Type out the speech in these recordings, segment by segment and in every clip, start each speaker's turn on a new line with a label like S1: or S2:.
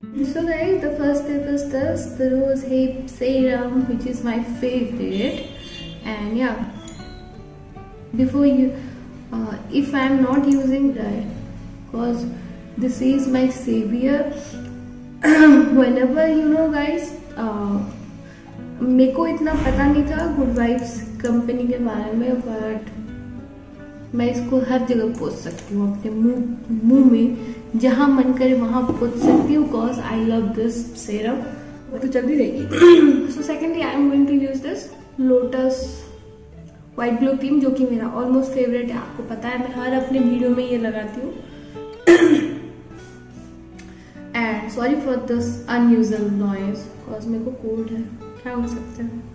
S1: So guys, the first step is this, the Rose Hip Serum, which is my favorite. And yeah, before you, uh, if I am not using that, because this is my savior. Whenever you know guys, uh, मेरे को इतना पता नहीं था good vibes company के बारे में but मैं इसको हर जगह पोच सकती हूँ, अपने मुँह मुँह में, जहाँ मन करे वहाँ पोच सकती हूँ cause I love this serum तो जल्दी रहेगी। So secondly I am going to use this Lotus white glow cream जो कि मेरा ऑलमोस्ट फेवरेट है। आपको पता है, मैं हर अपने वीडियो में ये लगाती हूँ। And sorry for this unusual noise because मेरे को कोल्ड है। क्या हो सकता है?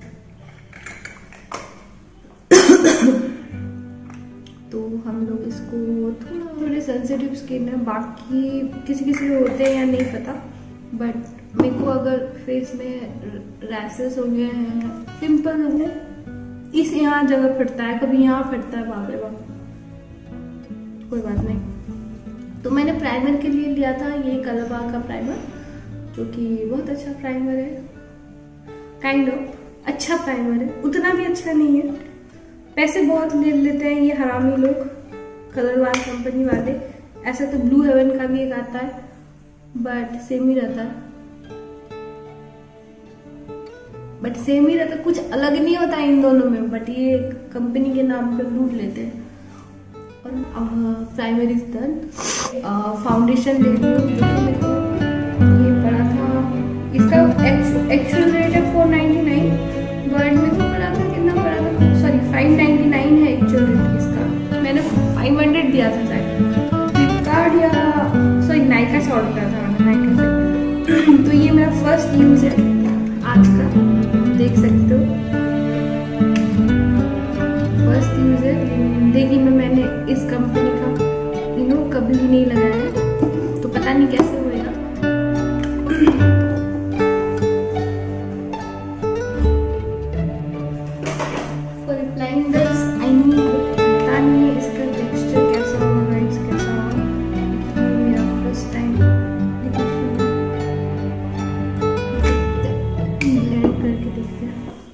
S1: तो हम लोग इसको थोड़ा थोड़े सेंसिटिव स्किन है। बाकी किसी किसी होते हैं या नहीं पता। बट मेरे को अगर फेस में रैसेस हो गए हैं पिंपल हो गए इस यहाँ जगह फटता है कभी यहाँ फटता है बाप रे बाप। कोई बात नहीं। तो मैंने प्राइमर के लिए लिया था ये कलरबाग का प्राइमर जो कि बहुत अच्छा प्राइमर है। काइंड kind ऑफ़ of, अच्छा प्राइमर है। उतना भी अच्छा नहीं है। पैसे बहुत ले लेते हैं ये हरामी लोग कलर वाल कंपनी वाले। ऐसा तो ब्लू हेवन का भी एक आता है बट सेम ही रहता है। बट सेम ही रहता कुछ अलग नहीं होता इन दोनों में बट ये कंपनी के नाम पे लूट लेते हैं। और अब प्राइमरी डन फाउंडेशन ले रही ये पड़ा था, इसका एक्चुअल रेट है फोर नाइन्टी नाइन बट मेरे फ़र्स्ट न्यूज़ है। आज का। देख सकते हो। फ़र्स्ट न्यूज़ है। ज़िंदगी में मैंने इस कंपनी का यू नो कभी भी नहीं लगाया ब्लेंड करके देखते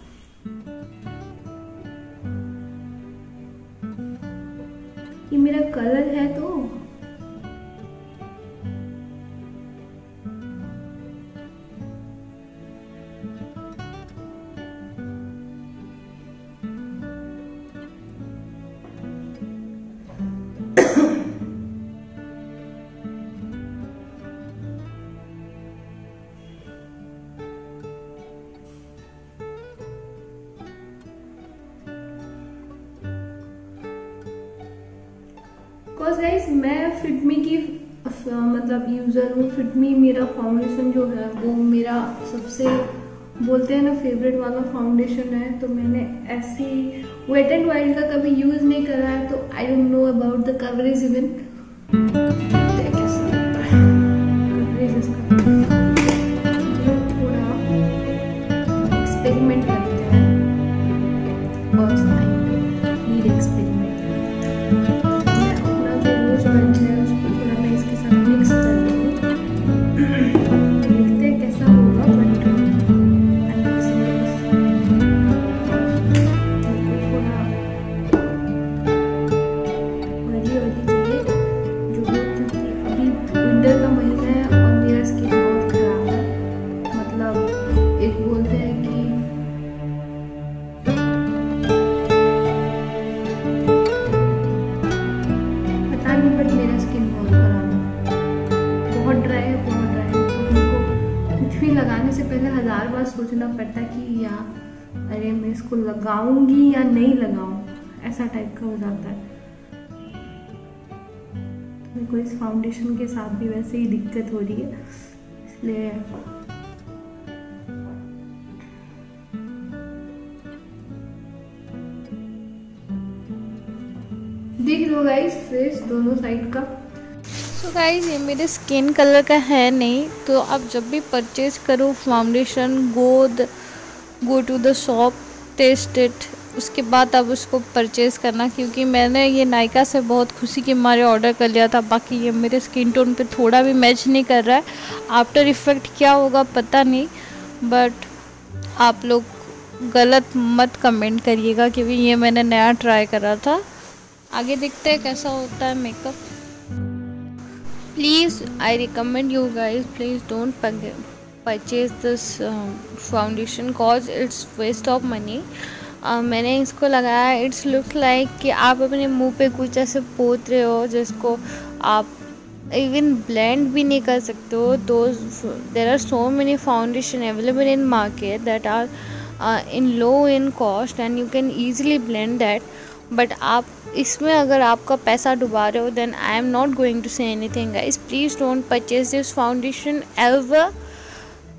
S1: बिकॉज़ गाइज़ मैं फिटमी की मतलब यूज़र हूँ फिटमी मेरा फाउंडेशन जो है, वो मेरा सबसे बोलते हैं ना फेवरेट वाला फाउंडेशन है। तो मैंने ऐसी वेट एंड वाइल्ड का कभी यूज़ नहीं करा है तो I don't know about the coverage even लगाने से पहले हज़ार बार सोचना पड़ता कि या, अरे मैं इसको लगाऊँगी या नहीं लगाऊँ? ऐसा टाइप का हो जाता है। तो मेरे को इस फाउंडेशन के साथ भी वैसे ही दिक्कत हो रही है, इसलिए देख लो गाइस फेस दोनों साइड का।
S2: सो गाइज़ ये मेरे स्किन कलर का है नहीं तो आप जब भी परचेज करो foundation go the go to the shop test it उसके बाद आप उसको परचेज़ करना, क्योंकि मैंने ये नायका से बहुत खुशी के मारे ऑर्डर कर लिया था, बाकी ये मेरे स्किन टोन पे थोड़ा भी मैच नहीं कर रहा है। आफ्टर इफ़ेक्ट क्या होगा पता नहीं बट आप लोग गलत मत कमेंट करिएगा, क्योंकि ये मैंने नया ट्राई करा था। आगे देखते हैं कैसा होता है makeup please I recommend you guys please don't purchase this foundation cause it's waste of money मैंने इसको लगाया इट्स लुक लाइक कि आप अपने मुँह पे कुछ ऐसे पोत रहे हो जिसको आप इवन ब्लेंड भी नहीं कर सकते हो। Though there are so many foundation available in market that are in low in cost and you can easily blend that but आप, इसमें अगर आपका पैसा डुबा रहे हो then I am not going to say anything guys please don't purchase this foundation ever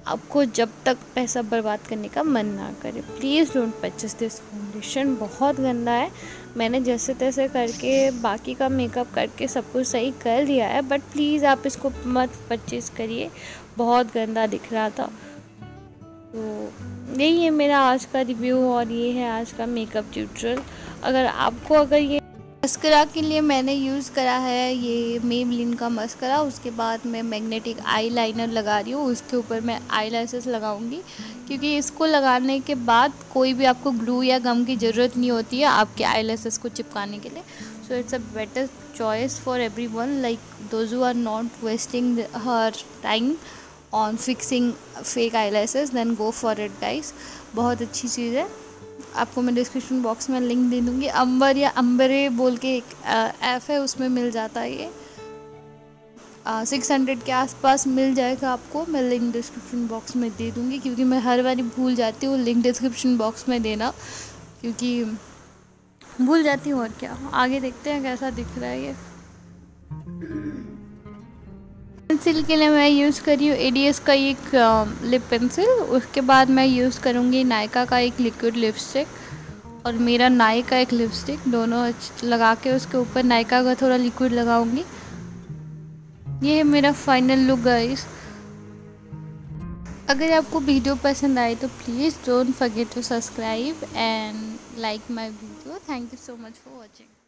S2: आपको जब तक पैसा बर्बाद करने का मन ना करे please don't purchase this foundation बहुत गंदा है. मैंने जैसे तैसे करके, बाकी का मेकअप करके सब कुछ सही कर लिया है बट प्लीज़ आप इसको मत परचेज़ करिए. बहुत गंदा दिख रहा था. तो यही है मेरा आज का रिव्यू और ये है आज का मेकअप ट्यूटोरियल अगर आपको अगर ये मस्करा के लिए मैंने यूज़ करा है ये मेबलिन का मस्करा, उसके बाद मैं मैग्नेटिक आई लाइनर लगा रही हूँ, उसके ऊपर मैं आई लगाऊँगी। क्योंकि इसको लगाने के बाद कोई भी आपको ग्लू या गम की ज़रूरत नहीं होती है आपके आई को चिपकाने के लिए। So it's a better choice for everyone like those are not wasting her time on fixing fake eyelashes then go for it guys बहुत अच्छी चीज़ है। आपको मैं डिस्क्रिप्शन बॉक्स में लिंक दे दूँगी। अंबर या अंबरे बोल के एक ऐप है उसमें मिल जाता है ये। सिक्स हंड्रेड के आसपास मिल जाएगा आपको। मैं लिंक डिस्क्रिप्शन बॉक्स में दे दूँगी क्योंकि मैं हर बारी भूल जाती हूँ लिंक डिस्क्रिप्शन बॉक्स में देना। क्योंकि भूल जाती हूँ और क्या। आगे देखते हैं कैसा दिख रहा है ये। पेंसिल के लिए मैं यूज़ करी हूँ एडीएस का एक लिप पेंसिल उसके बाद मैं यूज़ करूँगी नायका का एक लिक्विड लिपस्टिक और मेरा नाई का एक लिपस्टिक दोनों लगा के उसके ऊपर नायका का थोड़ा लिक्विड लगाऊँगी। ये है मेरा फाइनल लुक गाइस अगर आपको वीडियो पसंद आए तो please don't forget to subscribe and like my video thank you so much for watching